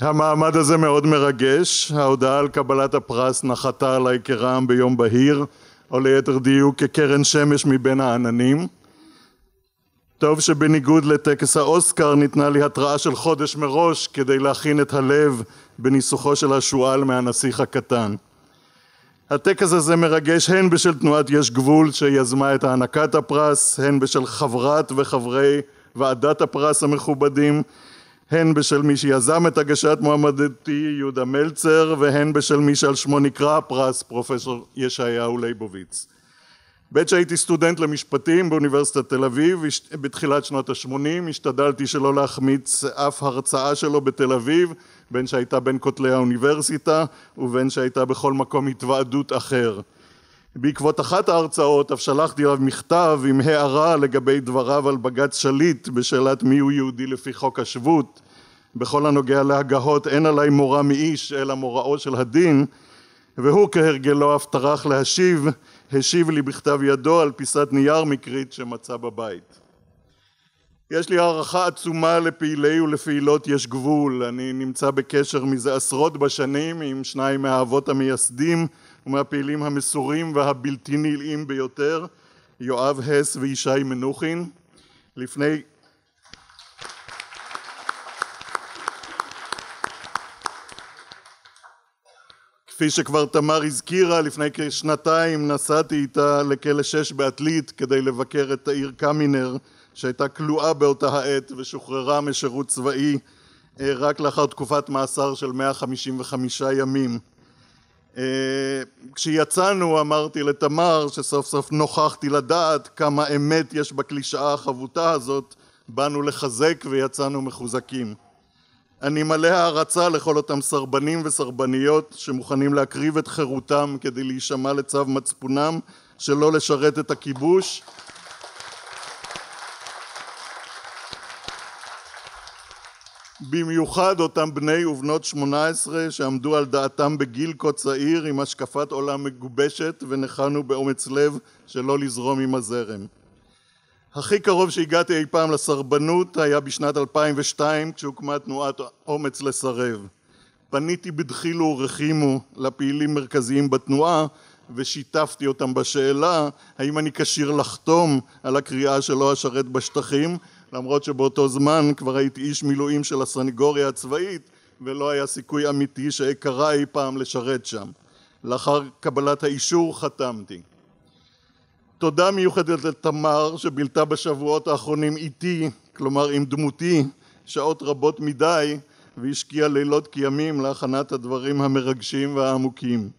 המעמד הזה מאוד מרגש, ההודעה על קבלת הפרס נחתה עליי כרעם ביום בהיר, או ליתר דיוק כקרן שמש מבין העננים. טוב שבניגוד לטקס האוסקר ניתנה לי התראה של חודש מראש כדי להכין את הלב בניסוחו של השועל מהנסיך הקטן. הטקס הזה מרגש הן בשל תנועת יש גבול שיזמה את הענקת הפרס, הן בשל חברת וחברי ועדת הפרס המכובדים, הן בשל מי שיזם את הגשת מועמדתי יהודה מלצר והן בשל מי שעל שמו נקרא הפרס פרופסור ישעיהו ליבוביץ. בעת שהייתי סטודנט למשפטים באוניברסיטת תל אביב בתחילת שנות ה-80 השתדלתי שלא להחמיץ אף הרצאה שלו בתל אביב בין שהייתה בין כותלי האוניברסיטה ובין שהייתה בכל מקום התוועדות אחר. בעקבות אחת ההרצאות אף שלחתי אליו מכתב עם הערה לגבי דבריו על בג"ץ שליט בשאלת מיהו יהודי לפי חוק השבות בכל הנוגע להגהות אין עליי מורא מאיש אלא מוראו של הדין והוא כהרגלו אף טרח להשיב השיב לי בכתב ידו על פיסת נייר מקרית שמצא בבית. יש לי הערכה עצומה לפעילי ולפעילות יש גבול, אני נמצא בקשר מזה עשרות בשנים עם שניים מהאבות המייסדים ומהפעילים המסורים והבלתי נלאים ביותר, יואב הס וישי מנוחין. לפני כפי שכבר תמר הזכירה, לפני כשנתיים נסעתי איתה לכלא שש בעתלית כדי לבקר את העיר קמינר שהייתה כלואה באותה העת ושוחררה משירות צבאי רק לאחר תקופת מאסר של 155 ימים. כשיצאנו אמרתי לתמר שסוף סוף נוכחתי לדעת כמה אמת יש בקלישאה החבוטה הזאת באנו לחזק ויצאנו מחוזקים. אני מלא הערצה לכל אותם סרבנים וסרבניות שמוכנים להקריב את חירותם כדי להישמע לצו מצפונם שלא לשרת את הכיבוש במיוחד אותם בני ובנות שמונה עשרה שעמדו על דעתם בגיל כה צעיר עם השקפת עולם מגובשת וניחנו באומץ לב שלא לזרום עם הזרם הכי קרוב שהגעתי אי פעם לסרבנות היה בשנת 2002 כשהוקמה תנועת אומץ לסרב. פניתי בדחילו ורחימו לפעילים מרכזיים בתנועה ושיתפתי אותם בשאלה האם אני כשיר לחתום על הקריאה שלא אשרת בשטחים למרות שבאותו זמן כבר הייתי איש מילואים של הסנגוריה הצבאית ולא היה סיכוי אמיתי שאקרא אי פעם לשרת שם. לאחר קבלת האישור חתמתי. תודה מיוחדת לתמר שבילתה בשבועות האחרונים איתי, כלומר עם דמותי, שעות רבות מדי והשקיעה לילות כימים להכנת הדברים המרגשים והעמוקים.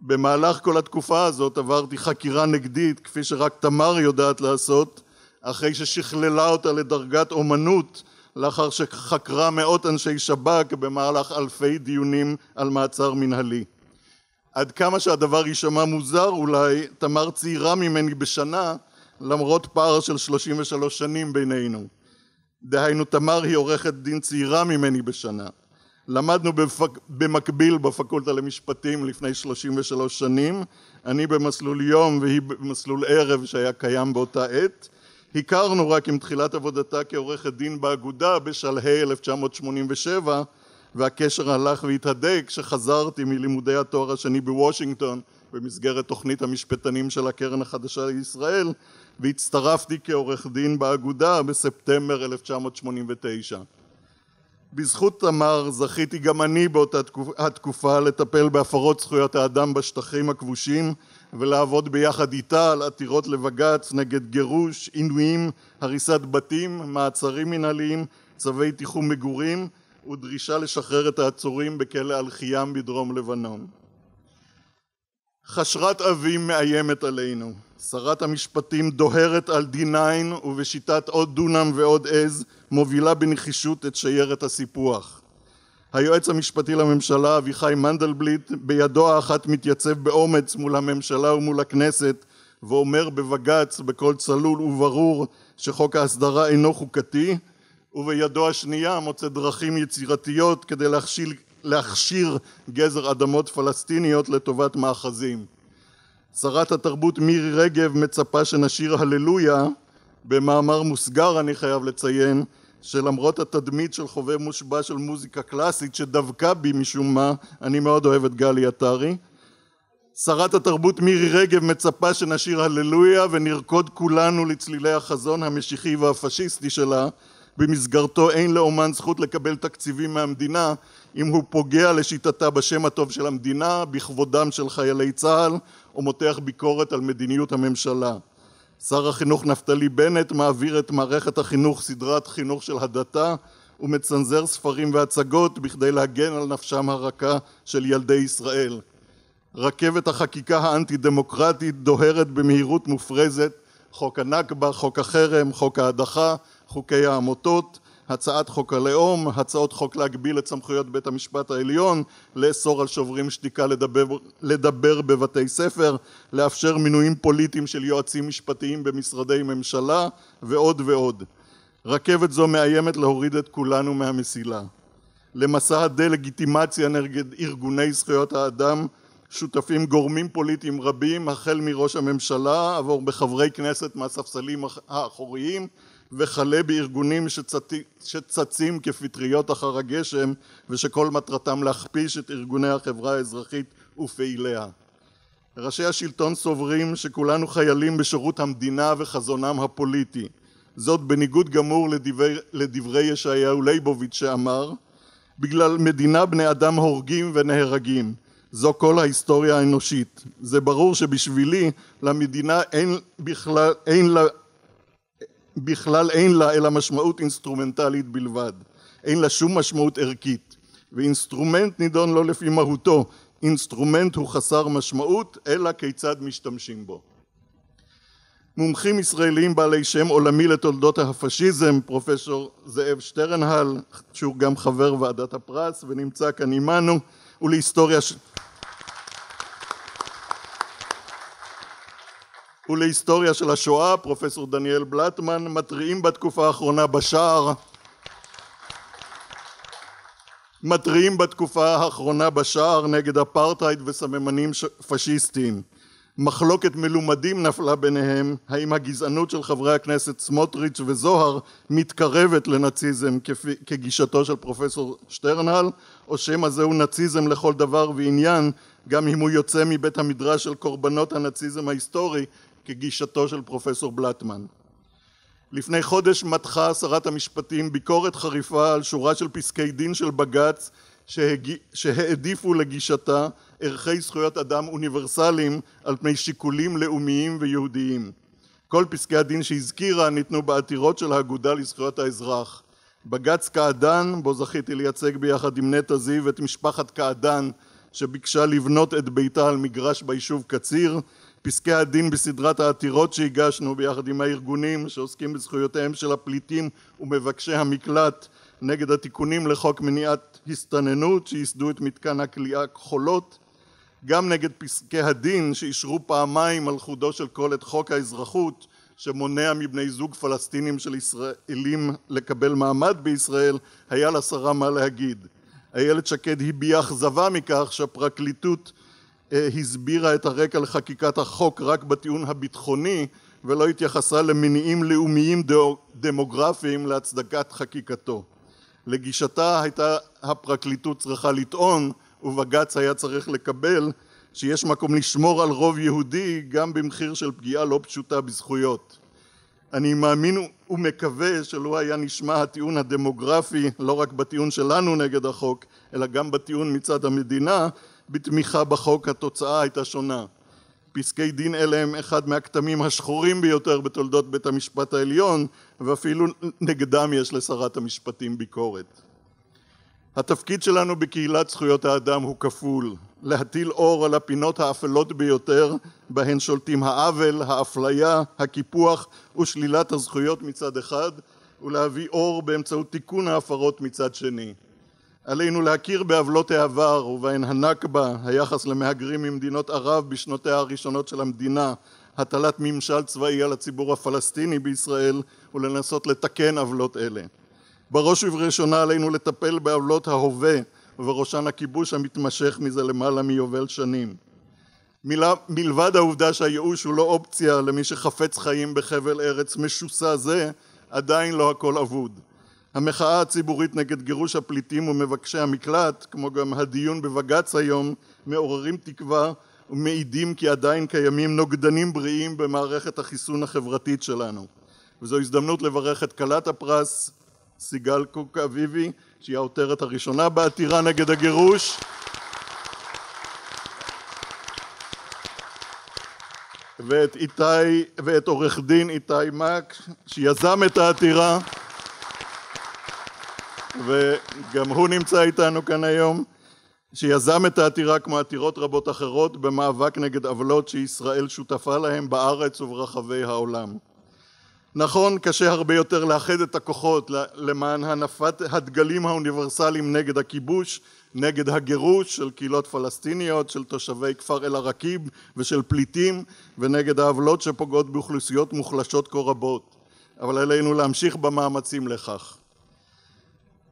במהלך כל התקופה הזאת עברתי חקירה נגדית כפי שרק תמר יודעת לעשות אחרי ששכללה אותה לדרגת אומנות לאחר שחקרה מאות אנשי שב"כ במהלך אלפי דיונים על מעצר מנהלי עד כמה שהדבר יישמע מוזר אולי, תמר צעירה ממני בשנה למרות פער של 33 שנים בינינו. דהיינו תמר היא עורכת דין צעירה ממני בשנה. למדנו בפק... במקביל בפקולטה למשפטים לפני 33 שנים, אני במסלול יום והיא במסלול ערב שהיה קיים באותה עת. הכרנו רק עם תחילת עבודתה כעורכת דין באגודה בשלהי 1987 והקשר הלך והתהדק כשחזרתי מלימודי התואר השני בוושינגטון במסגרת תוכנית המשפטנים של הקרן החדשה לישראל והצטרפתי כעורך דין באגודה בספטמבר 1989. בזכות תמר זכיתי גם אני באותה התקופה לטפל בהפרות זכויות האדם בשטחים הכבושים ולעבוד ביחד איתה על עתירות לבג"ץ נגד גירוש, עינויים, הריסת בתים, מעצרים מנהליים, צווי תיחום מגורים ודרישה לשחרר את העצורים בכלא אלחיאם בדרום לבנון. חשרת אבים מאיימת עלינו, שרת המשפטים דוהרת על D9 ובשיטת עוד דונם ועוד עז מובילה בנחישות את שיירת הסיפוח. היועץ המשפטי לממשלה אביחי מנדלבליט בידו האחת מתייצב באומץ מול הממשלה ומול הכנסת ואומר בבג"ץ בקול צלול וברור שחוק ההסדרה אינו חוקתי ובידו השנייה מוצא דרכים יצירתיות כדי להכשיל, להכשיר גזר אדמות פלסטיניות לטובת מאחזים. שרת התרבות מירי רגב מצפה שנשיר הללויה במאמר מוסגר אני חייב לציין שלמרות התדמית של חובב מושבע של מוזיקה קלאסית שדבקה בי משום מה, אני מאוד אוהב את גלי עטרי. שרת התרבות מירי רגב מצפה שנשיר הללויה ונרקוד כולנו לצלילי החזון המשיחי והפשיסטי שלה במסגרתו אין לאומן זכות לקבל תקציבים מהמדינה אם הוא פוגע לשיטתה בשם הטוב של המדינה, בכבודם של חיילי צה"ל או מותח ביקורת על מדיניות הממשלה. שר החינוך נפתלי בנט מעביר את מערכת החינוך סדרת חינוך של הדתה ומצנזר ספרים והצגות בכדי להגן על נפשם הרכה של ילדי ישראל. רכבת החקיקה האנטי דמוקרטית דוהרת במהירות מופרזת חוק הנכבה, חוק החרם, חוק ההדחה, חוקי העמותות, הצעת חוק הלאום, הצעות חוק להגביל את סמכויות בית המשפט העליון, לאסור על שוברים שתיקה לדבר, לדבר בבתי ספר, לאפשר מינויים פוליטיים של יועצים משפטיים במשרדי ממשלה ועוד ועוד. רכבת זו מאיימת להוריד את כולנו מהמסילה. למסע הדה-לגיטימציה נגד ארגוני זכויות האדם שותפים גורמים פוליטיים רבים החל מראש הממשלה עבור בחברי כנסת מהספסלים האחוריים וכלה בארגונים שצצים, שצצים כפטריות אחר הגשם ושכל מטרתם להכפיש את ארגוני החברה האזרחית ופעיליה. ראשי השלטון סוברים שכולנו חיילים בשירות המדינה וחזונם הפוליטי. זאת בניגוד גמור לדברי, לדברי ישעיהו ליבוביץ' שאמר בגלל מדינה בני אדם הורגים ונהרגים זו כל ההיסטוריה האנושית. זה ברור שבשבילי למדינה אין בכלל, אין לה, בכלל אין לה אלא משמעות אינסטרומנטלית בלבד. אין לה שום משמעות ערכית. ואינסטרומנט נידון לא לפי מהותו. אינסטרומנט הוא חסר משמעות, אלא כיצד משתמשים בו. מומחים ישראלים בעלי שם עולמי לתולדות הפשיזם, פרופסור זאב שטרנהל, שהוא גם חבר ועדת הפרס ונמצא כאן עמנו, ולהיסטוריה ולהיסטוריה של השואה, פרופסור דניאל בלטמן, מתריעים בתקופה האחרונה בשער מתריעים בתקופה האחרונה בשער נגד אפרטהייד וסממנים פשיסטיים. מחלוקת מלומדים נפלה ביניהם האם הגזענות של חברי הכנסת סמוטריץ' וזוהר מתקרבת לנאציזם כפי, כגישתו של פרופסור שטרנהל או שמא זהו נאציזם לכל דבר ועניין גם אם הוא יוצא מבית המדרש של קורבנות הנאציזם ההיסטורי כגישתו של פרופסור בלטמן. לפני חודש מתחה שרת המשפטים ביקורת חריפה על שורה של פסקי דין של בג"ץ שהעדיפו לגישתה ערכי זכויות אדם אוניברסליים על פני שיקולים לאומיים ויהודיים. כל פסקי הדין שהזכירה ניתנו בעתירות של האגודה לזכויות האזרח. בג"ץ קעדאן, בו זכיתי לייצג ביחד עם נטע זיו את משפחת קעדאן שביקשה לבנות את ביתה על מגרש ביישוב קציר, פסקי הדין בסדרת העתירות שהגשנו ביחד עם הארגונים שעוסקים בזכויותיהם של הפליטים ומבקשי המקלט נגד התיקונים לחוק מניעת הסתננות שייסדו את מתקן הכליאה כחולות גם נגד פסקי הדין שאישרו פעמיים על חודו של כל את חוק האזרחות שמונע מבני זוג פלסטינים של ישראלים לקבל מעמד בישראל היה לשרה מה להגיד. איילת שקד הביעה אכזבה מכך שהפרקליטות הסבירה את הרקע לחקיקת החוק רק בטיעון הביטחוני ולא התייחסה למניעים לאומיים דמוגרפיים להצדקת חקיקתו. לגישתה הייתה הפרקליטות צריכה לטעון ובג"ץ היה צריך לקבל שיש מקום לשמור על רוב יהודי גם במחיר של פגיעה לא פשוטה בזכויות. אני מאמין ומקווה שלא היה נשמע הטיעון הדמוגרפי לא רק בטיעון שלנו נגד החוק אלא גם בטיעון מצד המדינה בתמיכה בחוק התוצאה הייתה שונה. פסקי דין אלה הם אחד מהכתמים השחורים ביותר בתולדות בית המשפט העליון ואפילו נגדם יש לשרת המשפטים ביקורת. התפקיד שלנו בקהילת זכויות האדם הוא כפול להטיל אור על הפינות האפלות ביותר בהן שולטים העוול, האפליה, הקיפוח ושלילת הזכויות מצד אחד ולהביא אור באמצעות תיקון ההפרות מצד שני עלינו להכיר בעוולות העבר ובהן הנכבה, היחס למהגרים ממדינות ערב בשנותיה הראשונות של המדינה, הטלת ממשל צבאי על הציבור הפלסטיני בישראל ולנסות לתקן עוולות אלה. בראש ובראשונה עלינו לטפל בעוולות ההווה ובראשן הכיבוש המתמשך מזה למעלה מיובל שנים. מלבד העובדה שהייאוש הוא לא אופציה למי שחפץ חיים בחבל ארץ משוסע זה, עדיין לא הכל אבוד. המחאה הציבורית נגד גירוש הפליטים ומבקשי המקלט, כמו גם הדיון בבג"ץ היום, מעוררים תקווה ומעידים כי עדיין קיימים נוגדנים בריאים במערכת החיסון החברתית שלנו. וזו הזדמנות לברך את כלת הפרס, סיגל קוק אביבי, שהיא העותרת הראשונה בעתירה נגד הגירוש. ואת איתי, ואת עורך דין איתי מק, שיזם את העתירה, וגם הוא נמצא איתנו כאן היום, שיזם את העתירה כמו עתירות רבות אחרות במאבק נגד עוולות שישראל שותפה להם בארץ וברחבי העולם. נכון, קשה הרבה יותר לאחד את הכוחות למען הנפת הדגלים האוניברסליים נגד הכיבוש, נגד הגירוש של קהילות פלסטיניות, של תושבי כפר אל-עראקיב ושל פליטים, ונגד העוולות שפוגעות באוכלוסיות מוחלשות כה רבות. אבל עלינו להמשיך במאמצים לכך.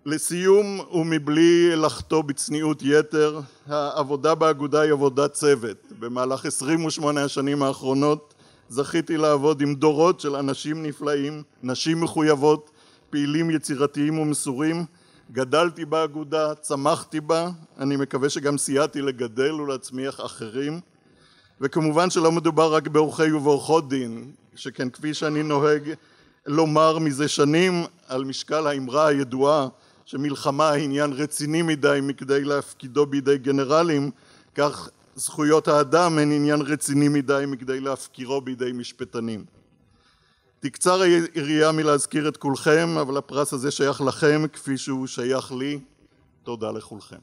לסיום ומבלי לחטוא בצניעות יתר, העבודה באגודה היא עבודת צוות. במהלך 28 השנים האחרונות זכיתי לעבוד עם דורות של אנשים נפלאים, נשים מחויבות, פעילים יצירתיים ומסורים. גדלתי באגודה, צמחתי בה, אני מקווה שגם סייעתי לגדל ולהצמיח אחרים. וכמובן שלא מדובר רק בעורכי ובעורכות דין, שכן כפי שאני נוהג לומר מזה שנים על משקל האמרה הידועה שמלחמה היא עניין רציני מדי מכדי להפקידו בידי גנרלים, כך זכויות האדם הן עניין רציני מדי מכדי להפקירו בידי משפטנים. תקצר היריעה מלהזכיר את כולכם, אבל הפרס הזה שייך לכם כפי שהוא שייך לי. תודה לכולכם.